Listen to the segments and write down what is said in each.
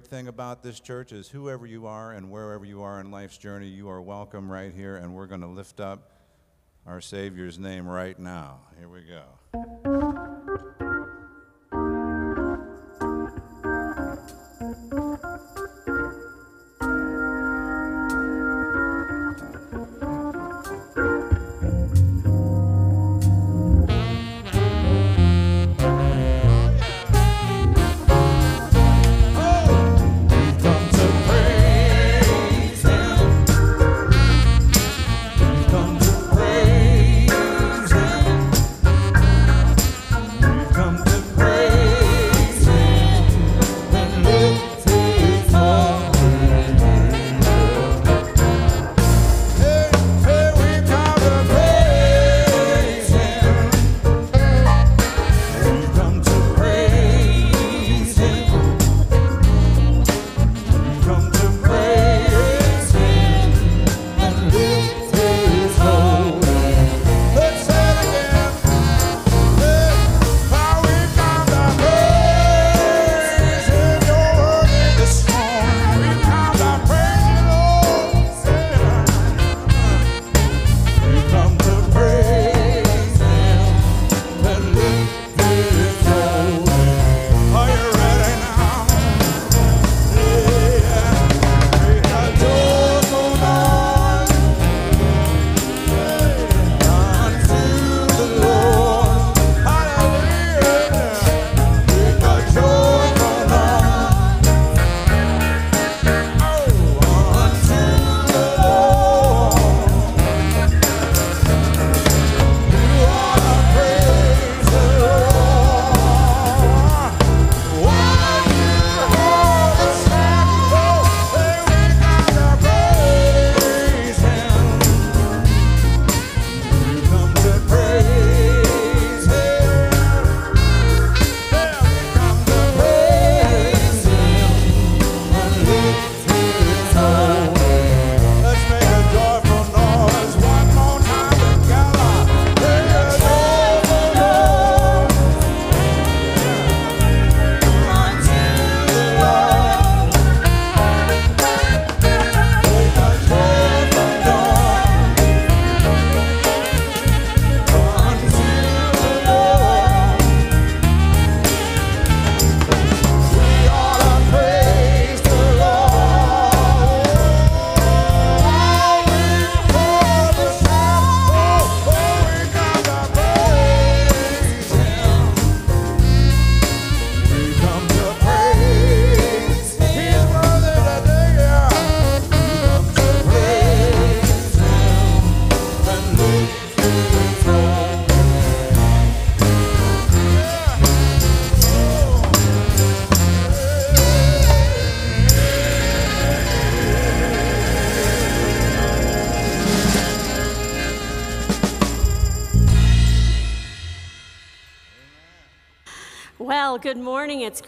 Great thing about this church is whoever you are and wherever you are in life's journey, you are welcome right here, and we're going to lift up our Savior's name right now. Here we go.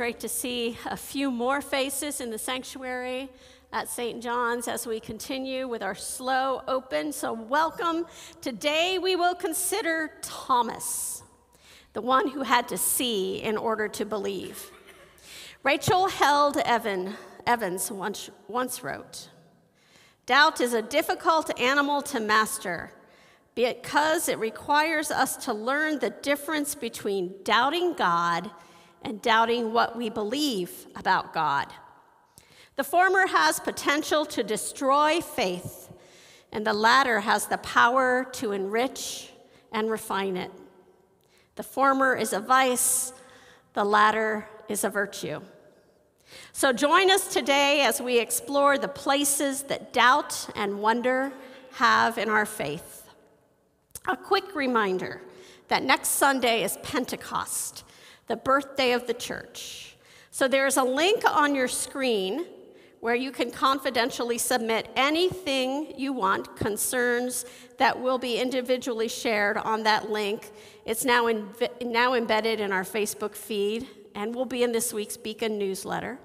Great to see a few more faces in the sanctuary at St. John's as we continue with our slow open. So, welcome. Today we will consider Thomas, the one who had to see in order to believe. Rachel Held Evan, Evans once, once wrote Doubt is a difficult animal to master because it requires us to learn the difference between doubting God and doubting what we believe about God. The former has potential to destroy faith, and the latter has the power to enrich and refine it. The former is a vice, the latter is a virtue. So join us today as we explore the places that doubt and wonder have in our faith. A quick reminder that next Sunday is Pentecost, the birthday of the church. So there's a link on your screen where you can confidentially submit anything you want, concerns that will be individually shared on that link. It's now, in, now embedded in our Facebook feed and will be in this week's Beacon newsletter.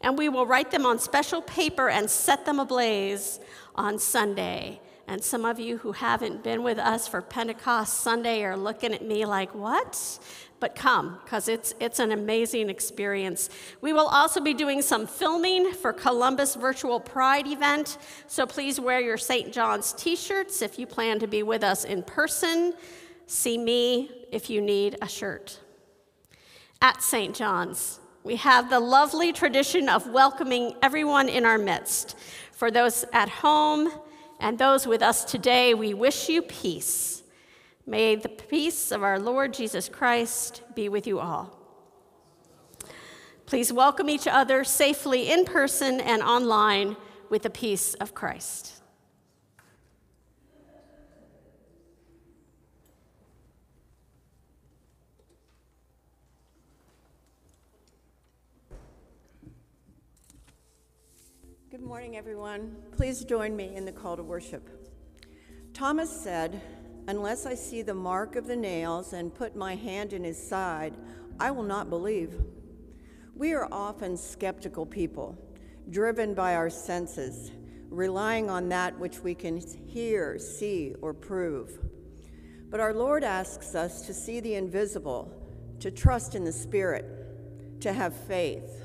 And we will write them on special paper and set them ablaze on Sunday And some of you who haven't been with us for Pentecost Sunday are looking at me like, what? But come, because it's, it's an amazing experience. We will also be doing some filming for Columbus Virtual Pride event, so please wear your St. John's t shirts if you plan to be with us in person. See me if you need a shirt. At St. John's, we have the lovely tradition of welcoming everyone in our midst. For those at home, and those with us today, we wish you peace. May the peace of our Lord Jesus Christ be with you all. Please welcome each other safely in person and online with the peace of Christ. Good morning, everyone. Please join me in the call to worship. Thomas said, Unless I see the mark of the nails and put my hand in his side, I will not believe. We are often skeptical people, driven by our senses, relying on that which we can hear, see, or prove. But our Lord asks us to see the invisible, to trust in the Spirit, to have faith.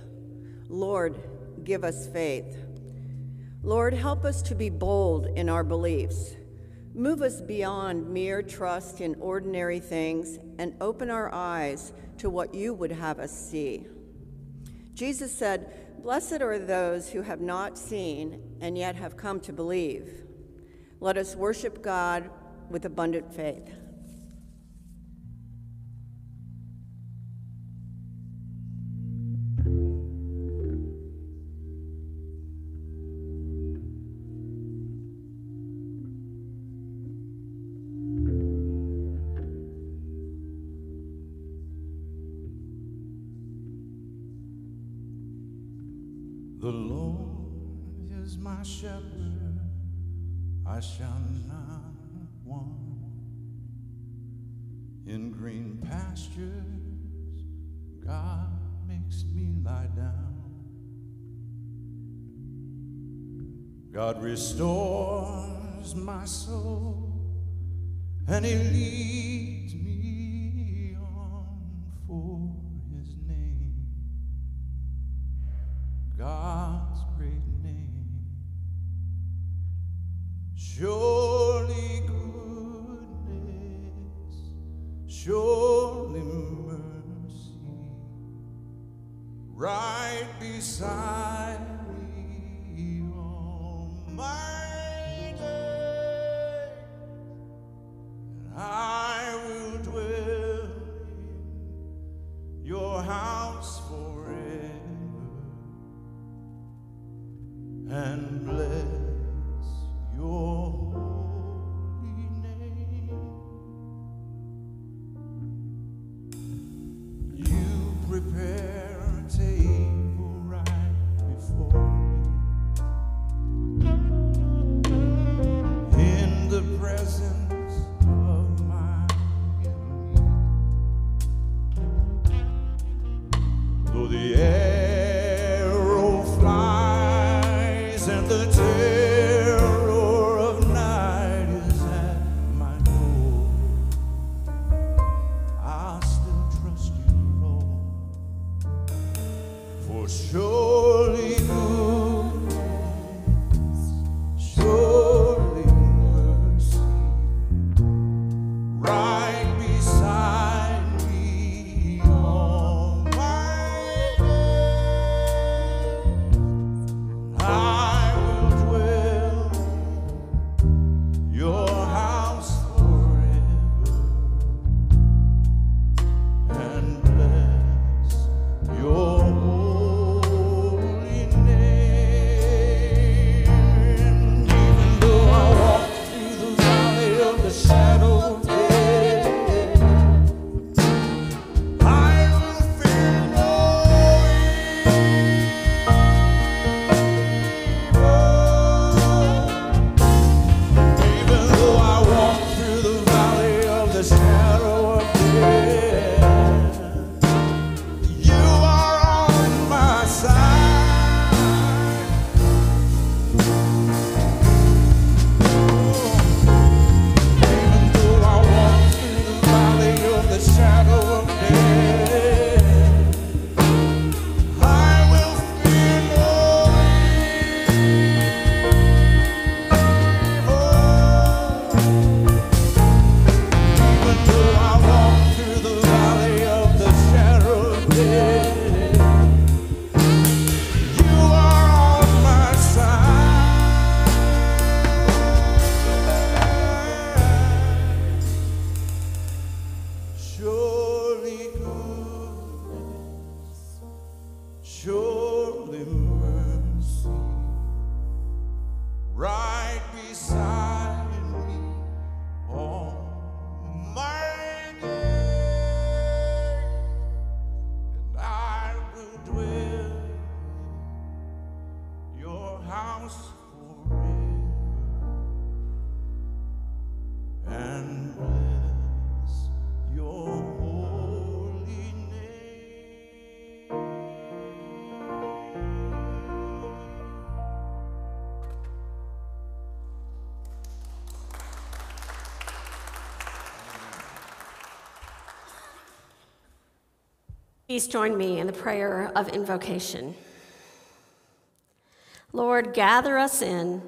Lord, give us faith. Lord, help us to be bold in our beliefs. Move us beyond mere trust in ordinary things and open our eyes to what you would have us see. Jesus said, Blessed are those who have not seen and yet have come to believe. Let us worship God with abundant faith. My shepherd, I shall not want. In green pastures, God makes me lie down. God restores my soul, and He leads me Please join me in the prayer of invocation. Lord, gather us in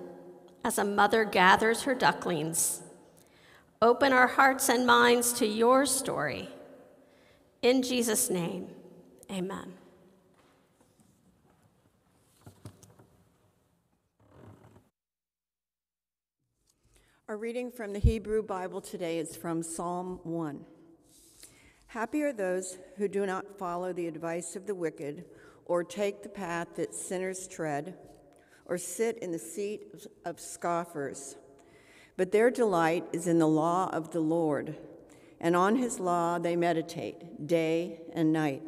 as a mother gathers her ducklings. Open our hearts and minds to your story. In Jesus' name, amen. Our reading from the Hebrew Bible today is from Psalm 1. Happy are those who do not follow the advice of the wicked, or take the path that sinners tread, or sit in the seat of scoffers. But their delight is in the law of the Lord, and on his law they meditate day and night.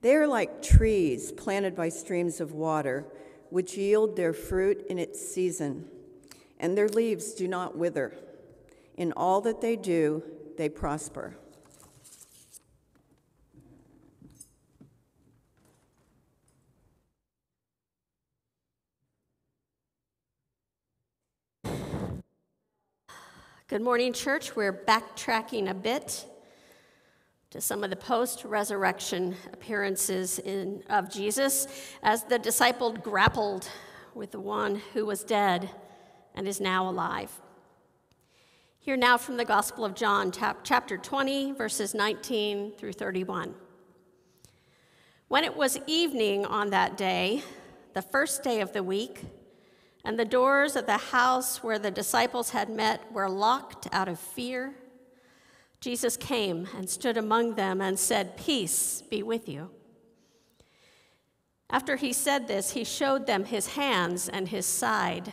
They are like trees planted by streams of water, which yield their fruit in its season and their leaves do not wither. In all that they do, they prosper. Good morning, church. We're backtracking a bit to some of the post resurrection appearances in, of Jesus as the disciple grappled with the one who was dead and is now alive. Hear now from the Gospel of John, chapter 20, verses 19 through 31. When it was evening on that day, the first day of the week, and the doors of the house where the disciples had met were locked out of fear, Jesus came and stood among them and said, Peace be with you. After he said this, he showed them his hands and his side.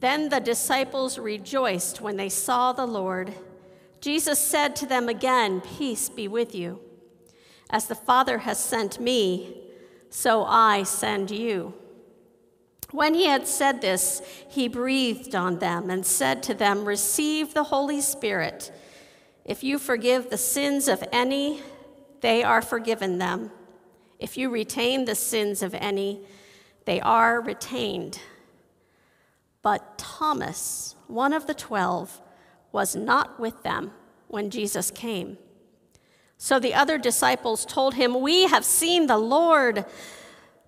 Then the disciples rejoiced when they saw the Lord. Jesus said to them again, Peace be with you. As the Father has sent me, so I send you. When he had said this, he breathed on them and said to them, Receive the Holy Spirit. If you forgive the sins of any, they are forgiven them. If you retain the sins of any, they are retained. But Thomas, one of the twelve, was not with them when Jesus came. So the other disciples told him, We have seen the Lord.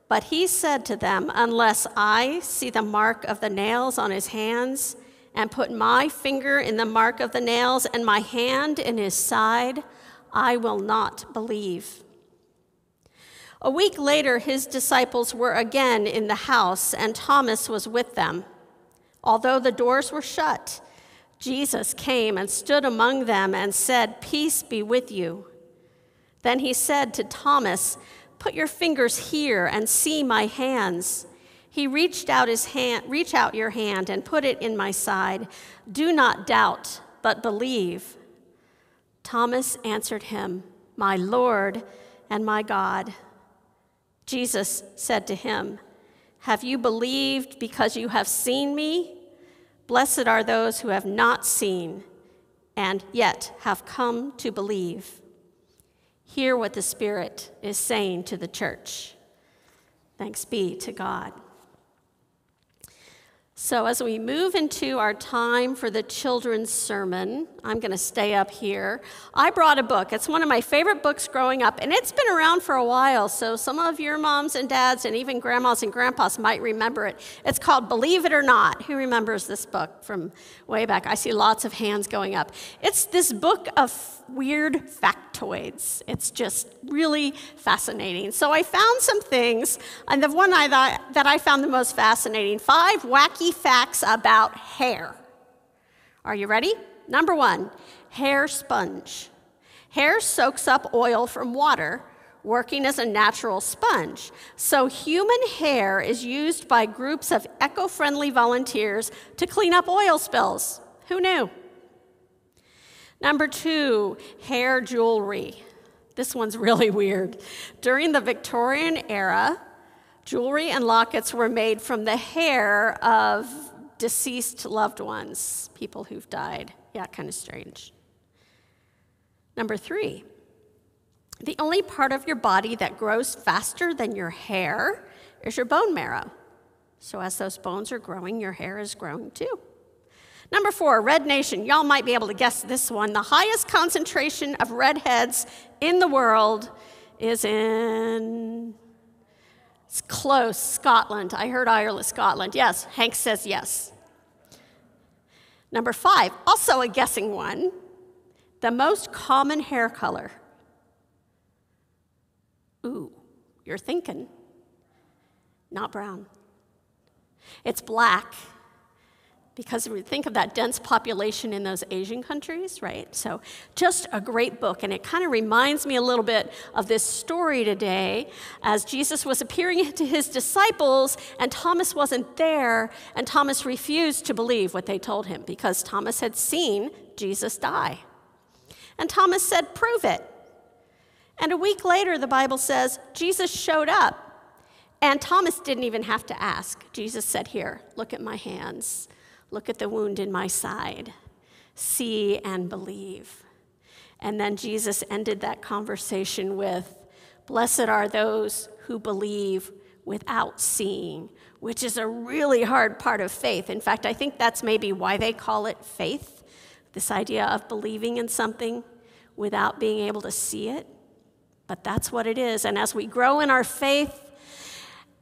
But he said to them, Unless I see the mark of the nails on his hands, and put my finger in the mark of the nails, and my hand in his side, I will not believe. A week later, his disciples were again in the house, and Thomas was with them. Although the doors were shut, Jesus came and stood among them and said, Peace be with you. Then he said to Thomas, Put your fingers here and see my hands. He reached out his hand, reach out your hand and put it in my side. Do not doubt, but believe. Thomas answered him, My Lord and my God. Jesus said to him, have you believed because you have seen me? Blessed are those who have not seen and yet have come to believe. Hear what the Spirit is saying to the church. Thanks be to God. So, as we move into our time for the children's sermon, I'm going to stay up here. I brought a book. It's one of my favorite books growing up, and it's been around for a while. So, some of your moms and dads, and even grandmas and grandpas, might remember it. It's called Believe It or Not. Who remembers this book from way back? I see lots of hands going up. It's this book of weird factoids. It's just really fascinating. So I found some things, and the one I thought, that I found the most fascinating five wacky facts about hair. Are you ready? Number one hair sponge. Hair soaks up oil from water, working as a natural sponge. So, human hair is used by groups of eco friendly volunteers to clean up oil spills. Who knew? Number two, hair jewelry. This one's really weird. During the Victorian era, jewelry and lockets were made from the hair of deceased loved ones, people who've died. Yeah, kind of strange. Number three, the only part of your body that grows faster than your hair is your bone marrow. So, as those bones are growing, your hair is growing too. Number four, Red Nation. Y'all might be able to guess this one. The highest concentration of redheads in the world is in, it's close, Scotland. I heard Ireland, Scotland. Yes, Hank says yes. Number five, also a guessing one, the most common hair color. Ooh, you're thinking. Not brown. It's black because we think of that dense population in those Asian countries, right? So, just a great book. And it kind of reminds me a little bit of this story today as Jesus was appearing to his disciples, and Thomas wasn't there, and Thomas refused to believe what they told him because Thomas had seen Jesus die. And Thomas said, Prove it. And a week later, the Bible says, Jesus showed up. And Thomas didn't even have to ask. Jesus said, Here, look at my hands. Look at the wound in my side. See and believe. And then Jesus ended that conversation with Blessed are those who believe without seeing, which is a really hard part of faith. In fact, I think that's maybe why they call it faith this idea of believing in something without being able to see it. But that's what it is. And as we grow in our faith,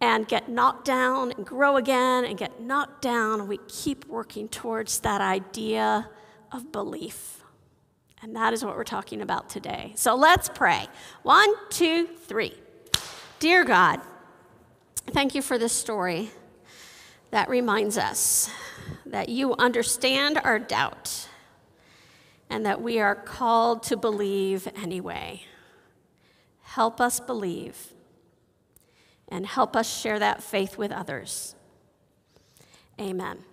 and get knocked down and grow again and get knocked down. We keep working towards that idea of belief. And that is what we're talking about today. So let's pray. One, two, three. Dear God, thank you for this story that reminds us that you understand our doubt and that we are called to believe anyway. Help us believe and help us share that faith with others. Amen.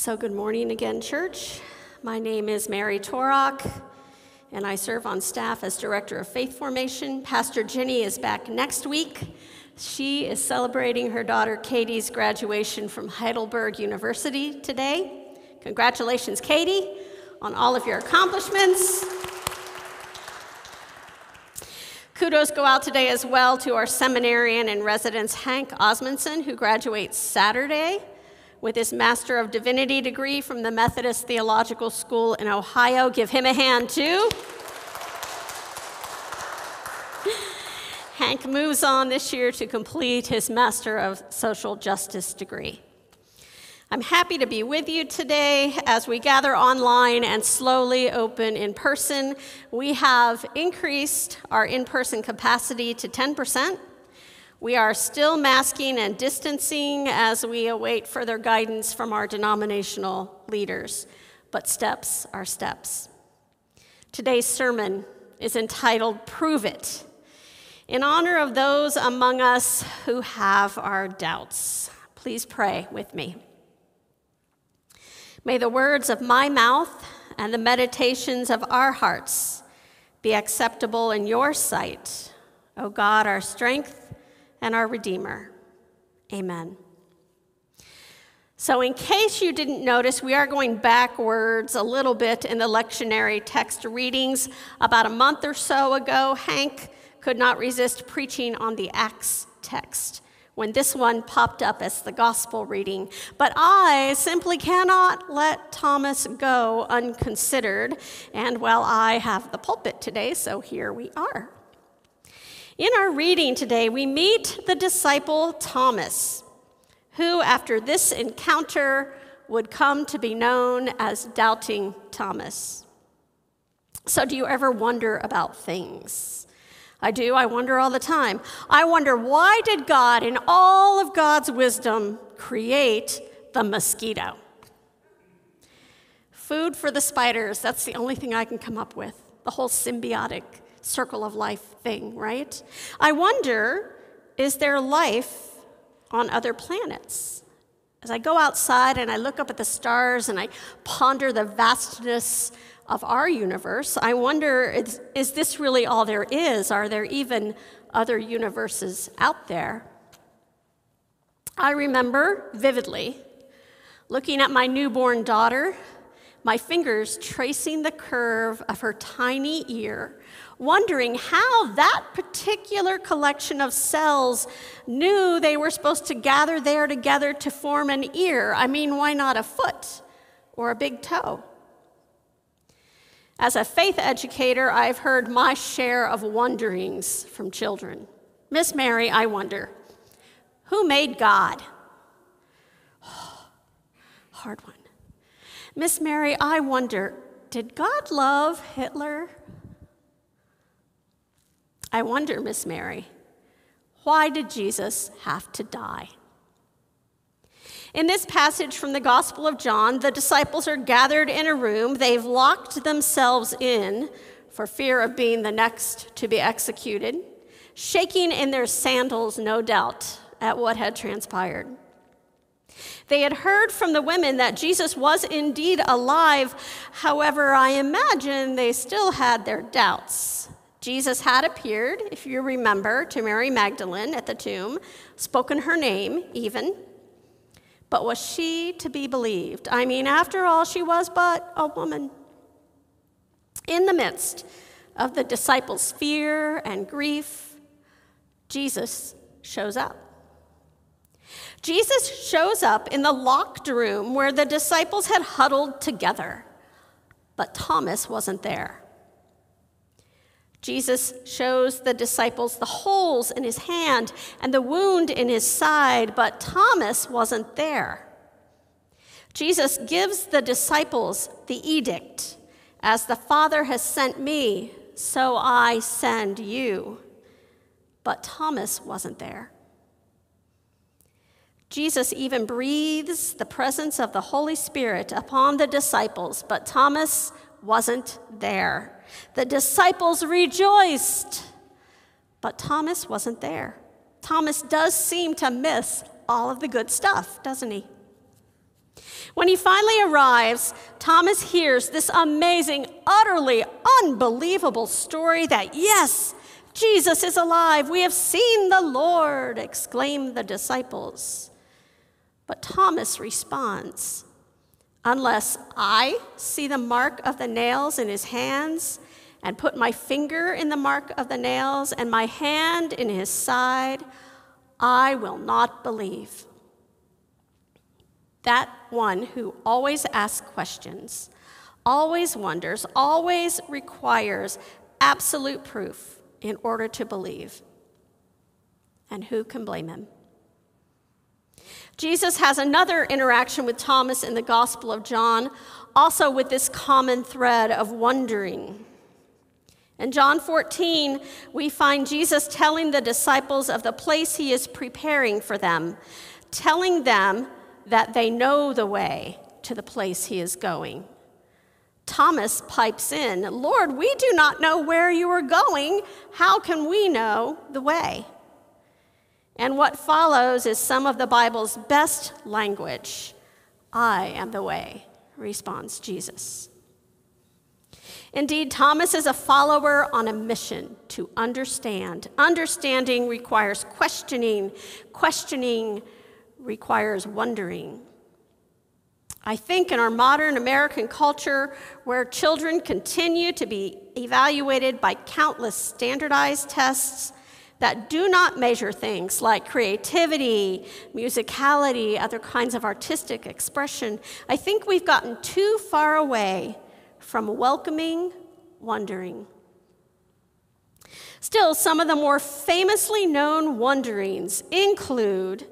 So, good morning again, church. My name is Mary Torok, and I serve on staff as Director of Faith Formation. Pastor Jenny is back next week. She is celebrating her daughter Katie's graduation from Heidelberg University today. Congratulations, Katie, on all of your accomplishments. Kudos go out today as well to our seminarian in residence, Hank Osmondson, who graduates Saturday with his Master of Divinity degree from the Methodist Theological School in Ohio. Give him a hand, too. Hank moves on this year to complete his Master of Social Justice degree. I'm happy to be with you today as we gather online and slowly open in person. We have increased our in person capacity to 10%. We are still masking and distancing as we await further guidance from our denominational leaders, but steps are steps. Today's sermon is entitled Prove It, in honor of those among us who have our doubts. Please pray with me. May the words of my mouth and the meditations of our hearts be acceptable in your sight, O God, our strength and our Redeemer. Amen. So, in case you didn't notice, we are going backwards a little bit in the lectionary text readings. About a month or so ago, Hank could not resist preaching on the Acts text when this one popped up as the gospel reading. But I simply cannot let Thomas go unconsidered. And well, I have the pulpit today, so here we are. In our reading today, we meet the disciple Thomas, who, after this encounter, would come to be known as Doubting Thomas. So, do you ever wonder about things? I do. I wonder all the time. I wonder why did God, in all of God's wisdom, create the mosquito? Food for the spiders, that's the only thing I can come up with. The whole symbiotic circle of life thing, right? I wonder is there life on other planets? As I go outside and I look up at the stars and I ponder the vastness of our universe, I wonder is, is this really all there is? Are there even other universes out there? I remember vividly looking at my newborn daughter, my fingers tracing the curve of her tiny ear wondering how that particular collection of cells knew they were supposed to gather there together to form an ear. I mean, why not a foot or a big toe? As a faith educator, I've heard my share of wonderings from children. Miss Mary, I wonder, who made God? hard one. Miss Mary, I wonder, did God love Hitler? I wonder, Miss Mary, why did Jesus have to die? In this passage from the Gospel of John, the disciples are gathered in a room. They've locked themselves in for fear of being the next to be executed, shaking in their sandals, no doubt, at what had transpired. They had heard from the women that Jesus was indeed alive. However, I imagine they still had their doubts. Jesus had appeared, if you remember, to Mary Magdalene at the tomb, spoken her name even. But was she to be believed? I mean, after all, she was but a woman. In the midst of the disciples' fear and grief, Jesus shows up. Jesus shows up in the locked room where the disciples had huddled together, but Thomas wasn't there. Jesus shows the disciples the holes in his hand and the wound in his side, but Thomas wasn't there. Jesus gives the disciples the edict As the Father has sent me, so I send you. But Thomas wasn't there. Jesus even breathes the presence of the Holy Spirit upon the disciples, but Thomas wasn't there. The disciples rejoiced, but Thomas wasn't there. Thomas does seem to miss all of the good stuff, doesn't he? When he finally arrives, Thomas hears this amazing, utterly unbelievable story that, yes, Jesus is alive. We have seen the Lord, exclaim the disciples. But Thomas responds, Unless I see the mark of the nails in his hands, and put my finger in the mark of the nails, and my hand in his side, I will not believe. That one who always asks questions, always wonders, always requires absolute proof in order to believe. And who can blame him? Jesus has another interaction with Thomas in the Gospel of John, also with this common thread of wondering. In John 14, we find Jesus telling the disciples of the place he is preparing for them, telling them that they know the way to the place he is going. Thomas pipes in, Lord, we do not know where you are going. How can we know the way? And what follows is some of the Bible's best language I am the way, responds Jesus. Indeed, Thomas is a follower on a mission to understand. Understanding requires questioning, questioning requires wondering. I think in our modern American culture, where children continue to be evaluated by countless standardized tests, that do not measure things like creativity, musicality, other kinds of artistic expression, I think we've gotten too far away from welcoming wondering. Still, some of the more famously known wonderings include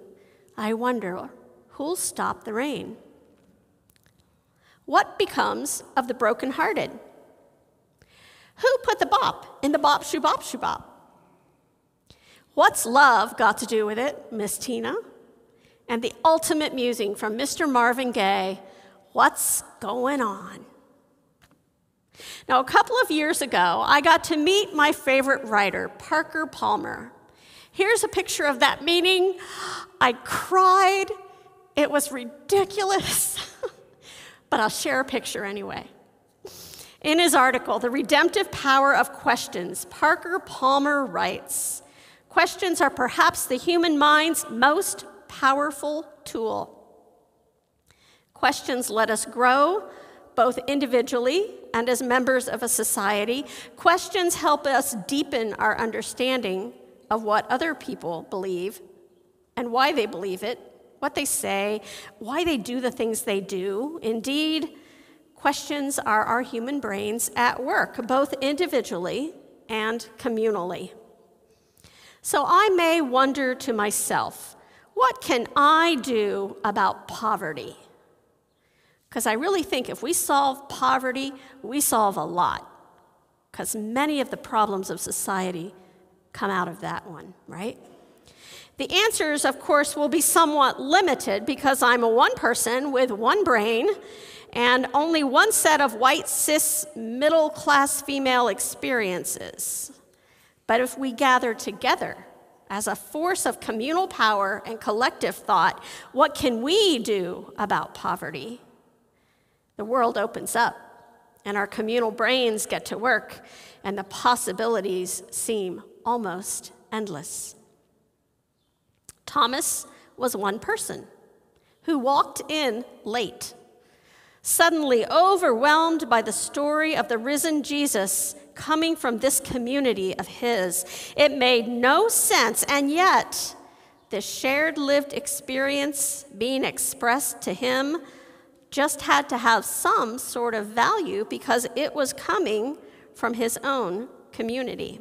I wonder who'll stop the rain? What becomes of the brokenhearted? Who put the bop in the bop shoe bop shoe bop? What's love got to do with it, Miss Tina? And the ultimate musing from Mr. Marvin Gaye What's going on? Now, a couple of years ago, I got to meet my favorite writer, Parker Palmer. Here's a picture of that meeting. I cried. It was ridiculous. but I'll share a picture anyway. In his article, The Redemptive Power of Questions, Parker Palmer writes Questions are perhaps the human mind's most powerful tool. Questions let us grow, both individually and as members of a society. Questions help us deepen our understanding of what other people believe and why they believe it, what they say, why they do the things they do. Indeed, questions are our human brains at work, both individually and communally. So I may wonder to myself, what can I do about poverty? Because I really think if we solve poverty, we solve a lot. Because many of the problems of society come out of that one, right? The answers, of course, will be somewhat limited because I'm a one person with one brain and only one set of white, cis, middle class female experiences. But if we gather together as a force of communal power and collective thought, what can we do about poverty? The world opens up, and our communal brains get to work, and the possibilities seem almost endless. Thomas was one person who walked in late. Suddenly overwhelmed by the story of the risen Jesus coming from this community of his. It made no sense, and yet, the shared lived experience being expressed to him just had to have some sort of value because it was coming from his own community.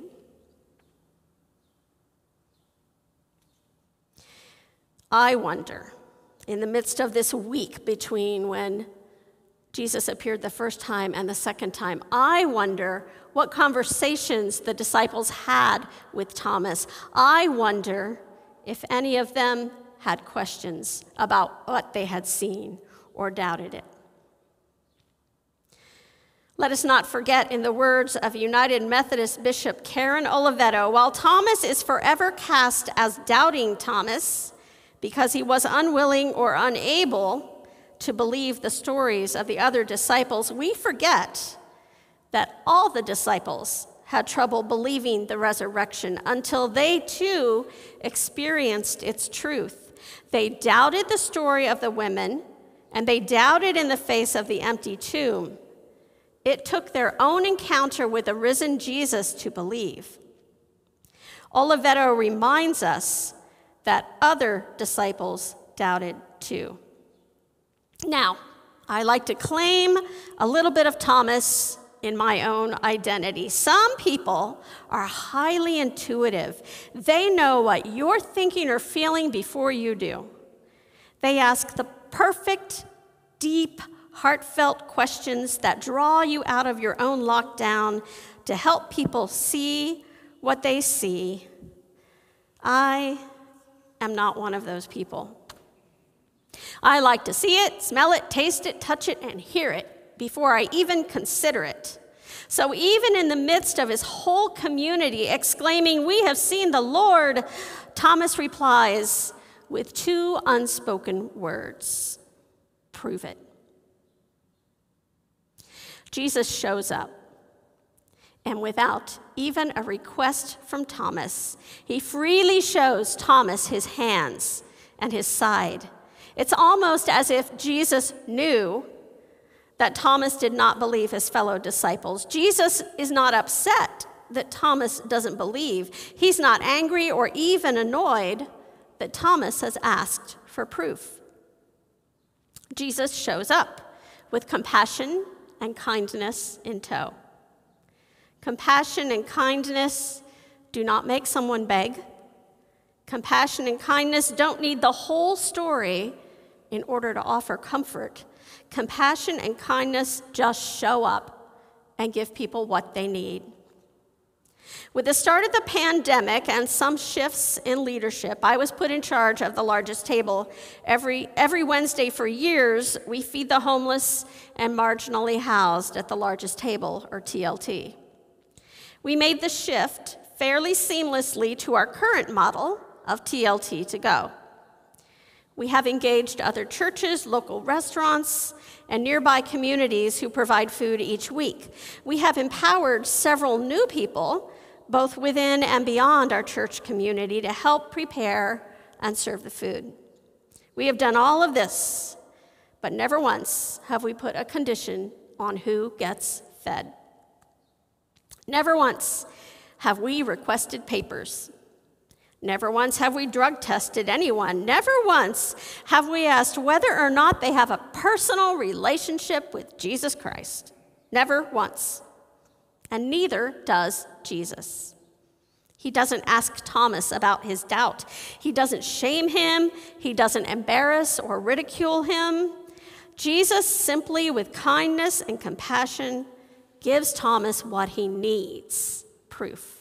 I wonder, in the midst of this week between when Jesus appeared the first time and the second time, I wonder what conversations the disciples had with Thomas. I wonder if any of them had questions about what they had seen or doubted it. Let us not forget, in the words of United Methodist Bishop Karen Oliveto, while Thomas is forever cast as doubting Thomas because he was unwilling or unable to believe the stories of the other disciples, we forget that all the disciples had trouble believing the resurrection until they too experienced its truth. They doubted the story of the women and they doubted in the face of the empty tomb. It took their own encounter with the risen Jesus to believe. Oliveto reminds us that other disciples doubted too. Now, I like to claim a little bit of Thomas in my own identity. Some people are highly intuitive, they know what you're thinking or feeling before you do. They ask the perfect, deep, heartfelt questions that draw you out of your own lockdown to help people see what they see. I am not one of those people. I like to see it, smell it, taste it, touch it, and hear it before I even consider it. So, even in the midst of his whole community exclaiming, We have seen the Lord, Thomas replies, with two unspoken words prove it. Jesus shows up, and without even a request from Thomas, he freely shows Thomas his hands and his side. It's almost as if Jesus knew that Thomas did not believe his fellow disciples. Jesus is not upset that Thomas doesn't believe, he's not angry or even annoyed that Thomas has asked for proof. Jesus shows up with compassion and kindness in tow. Compassion and kindness do not make someone beg. Compassion and kindness don't need the whole story in order to offer comfort. Compassion and kindness just show up and give people what they need. With the start of the pandemic and some shifts in leadership, I was put in charge of the largest table. Every, every Wednesday for years, we feed the homeless and marginally housed at the largest table, or TLT. We made the shift fairly seamlessly to our current model of TLT to go. We have engaged other churches, local restaurants, and nearby communities who provide food each week. We have empowered several new people both within and beyond our church community, to help prepare and serve the food. We have done all of this, but never once have we put a condition on who gets fed. Never once have we requested papers. Never once have we drug tested anyone. Never once have we asked whether or not they have a personal relationship with Jesus Christ. Never once and neither does Jesus. He doesn't ask Thomas about his doubt. He doesn't shame him. He doesn't embarrass or ridicule him. Jesus simply, with kindness and compassion, gives Thomas what he needs proof.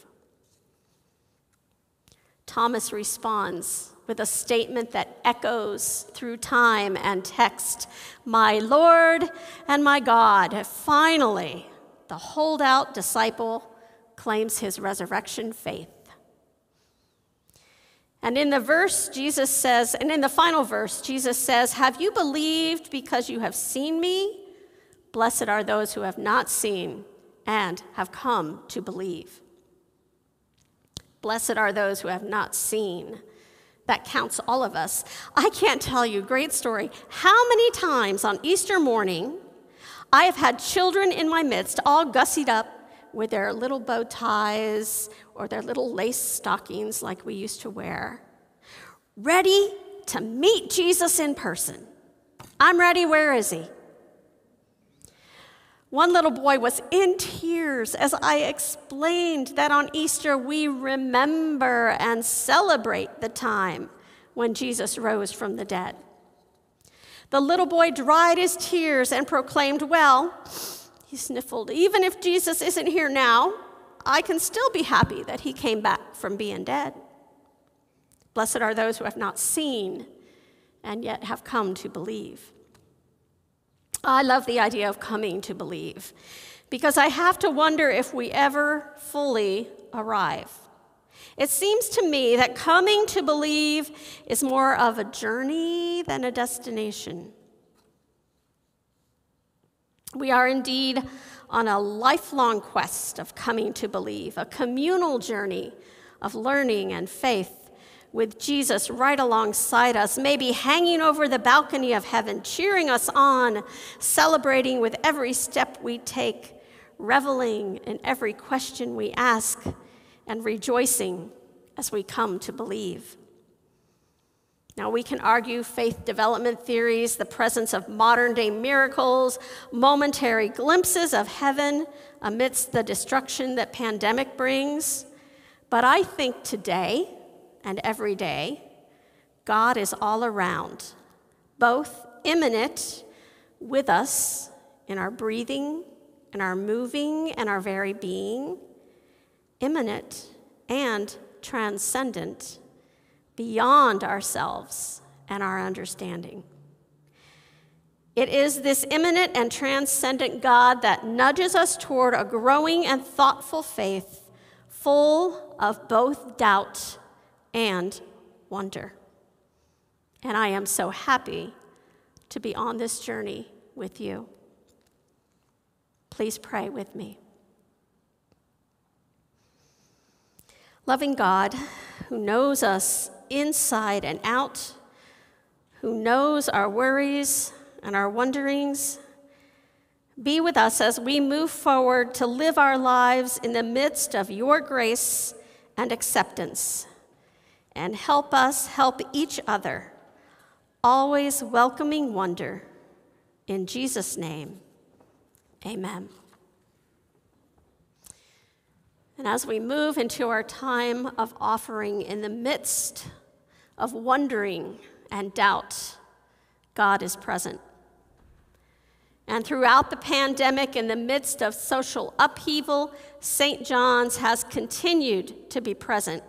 Thomas responds with a statement that echoes through time and text My Lord and my God, finally, the holdout disciple claims his resurrection faith. And in the verse, Jesus says, and in the final verse, Jesus says, Have you believed because you have seen me? Blessed are those who have not seen and have come to believe. Blessed are those who have not seen that counts all of us. I can't tell you, great story, how many times on Easter morning I have had children in my midst, all gussied up with their little bow ties or their little lace stockings like we used to wear, ready to meet Jesus in person. I'm ready, where is he? One little boy was in tears as I explained that on Easter we remember and celebrate the time when Jesus rose from the dead. The little boy dried his tears and proclaimed, Well, he sniffled, even if Jesus isn't here now, I can still be happy that he came back from being dead. Blessed are those who have not seen and yet have come to believe. I love the idea of coming to believe because I have to wonder if we ever fully arrive. It seems to me that coming to believe is more of a journey than a destination. We are indeed on a lifelong quest of coming to believe, a communal journey of learning and faith with Jesus right alongside us, maybe hanging over the balcony of heaven, cheering us on, celebrating with every step we take, reveling in every question we ask, and rejoicing as we come to believe. Now, we can argue faith development theories, the presence of modern day miracles, momentary glimpses of heaven amidst the destruction that pandemic brings. But I think today and every day, God is all around, both immanent with us in our breathing, in our moving, and our very being, immanent and transcendent beyond ourselves and our understanding. It is this immanent and transcendent God that nudges us toward a growing and thoughtful faith, full of both doubt and wonder. And I am so happy to be on this journey with you. Please pray with me. Loving God, who knows us inside and out, who knows our worries and our wonderings. Be with us as we move forward to live our lives in the midst of your grace and acceptance. And help us help each other, always welcoming wonder. In Jesus' name, amen. And as we move into our time of offering in the midst of wondering and doubt, God is present. And throughout the pandemic, in the midst of social upheaval, St. John's has continued to be present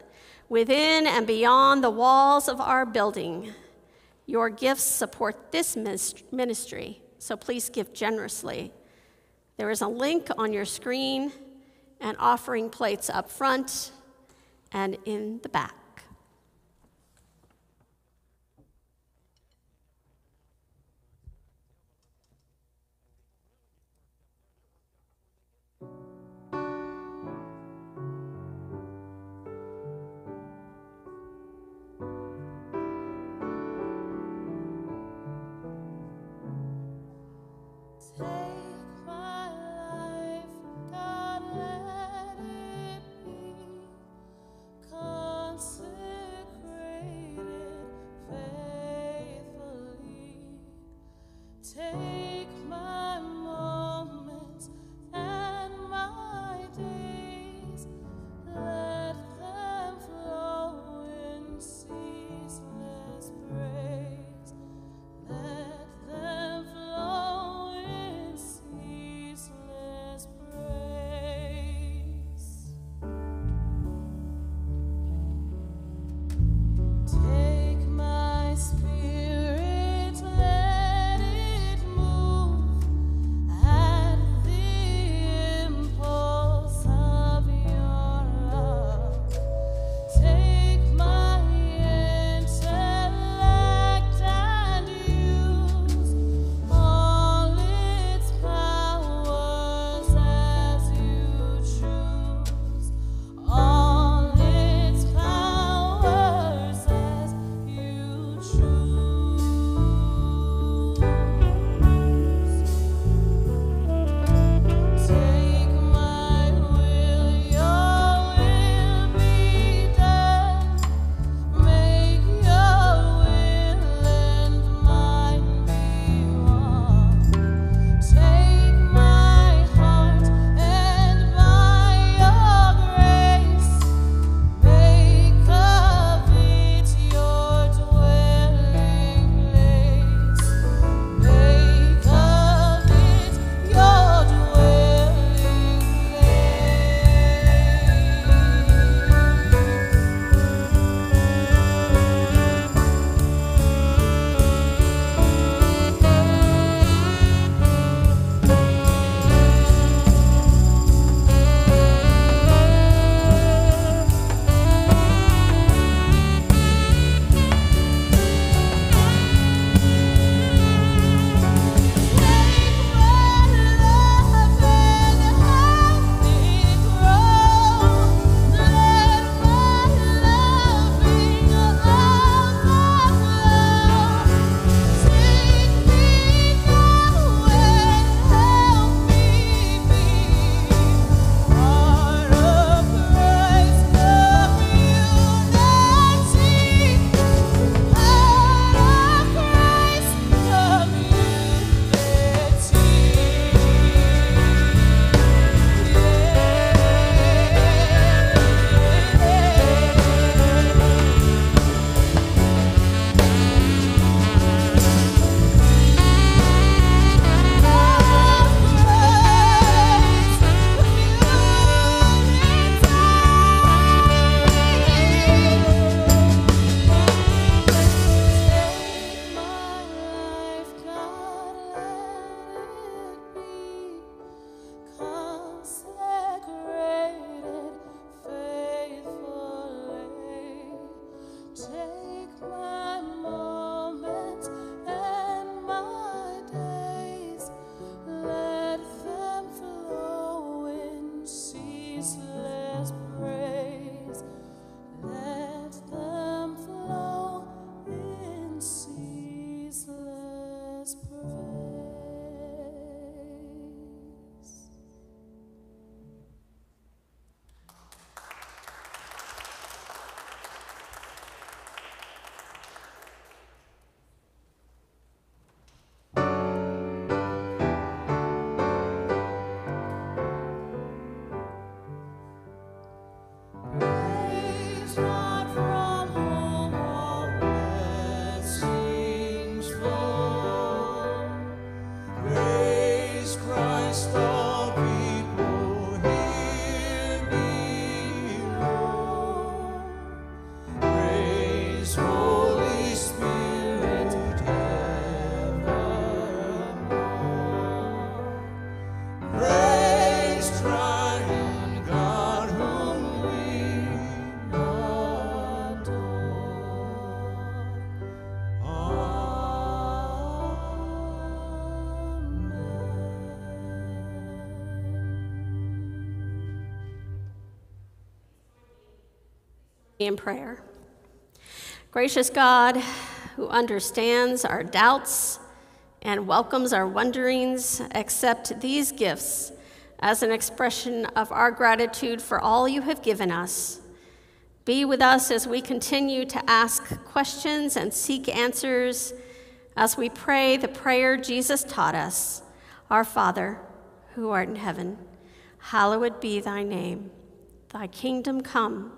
within and beyond the walls of our building. Your gifts support this ministry, so please give generously. There is a link on your screen and offering plates up front and in the back. In prayer. Gracious God, who understands our doubts and welcomes our wonderings, accept these gifts as an expression of our gratitude for all you have given us. Be with us as we continue to ask questions and seek answers as we pray the prayer Jesus taught us Our Father, who art in heaven, hallowed be thy name. Thy kingdom come,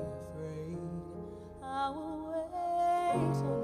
afraid. I will wait.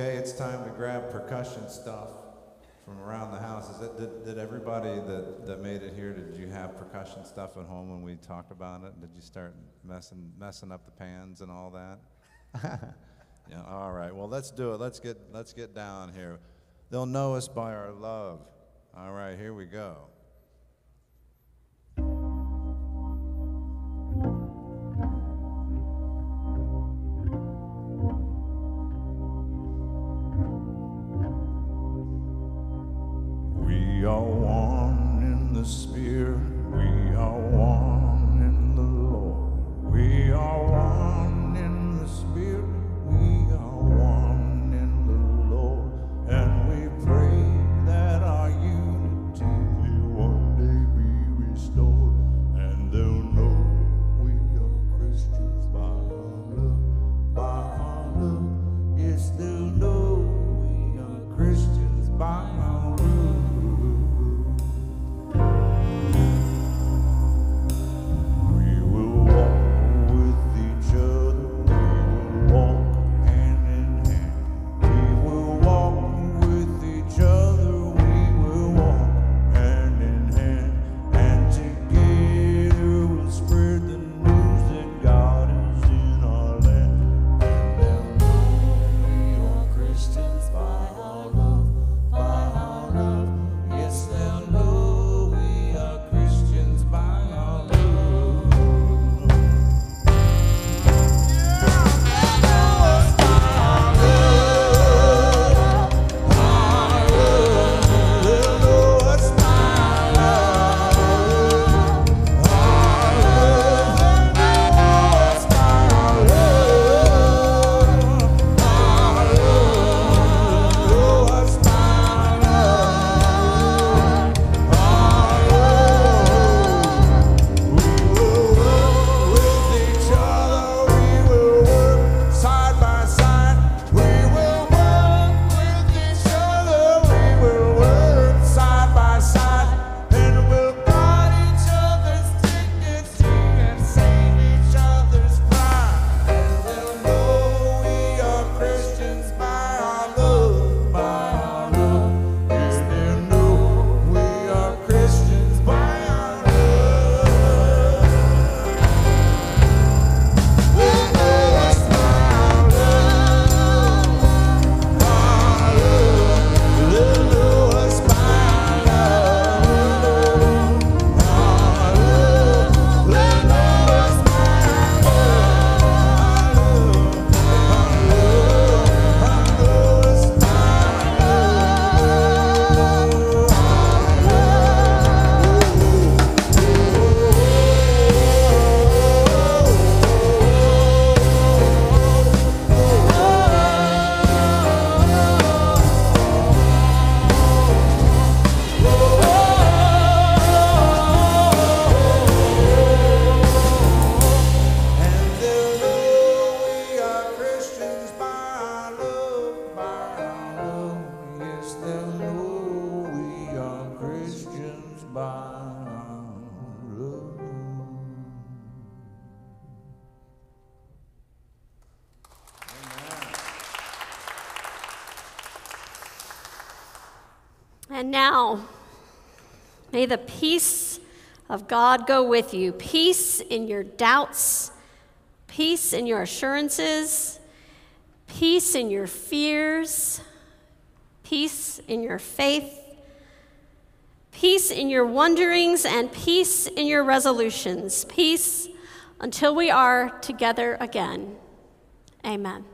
Okay, it's time to grab percussion stuff from around the house. Did, did, everybody that, that made it here, did you have percussion stuff at home when we talked about it? Did you start messing, messing up the pans and all that? yeah, all right, well, let's do it. Let's get, let's get down here. They'll know us by our love. All right, here we go. God go with you. Peace in your doubts, peace in your assurances, peace in your fears, peace in your faith, peace in your wonderings, and peace in your resolutions. Peace until we are together again. Amen.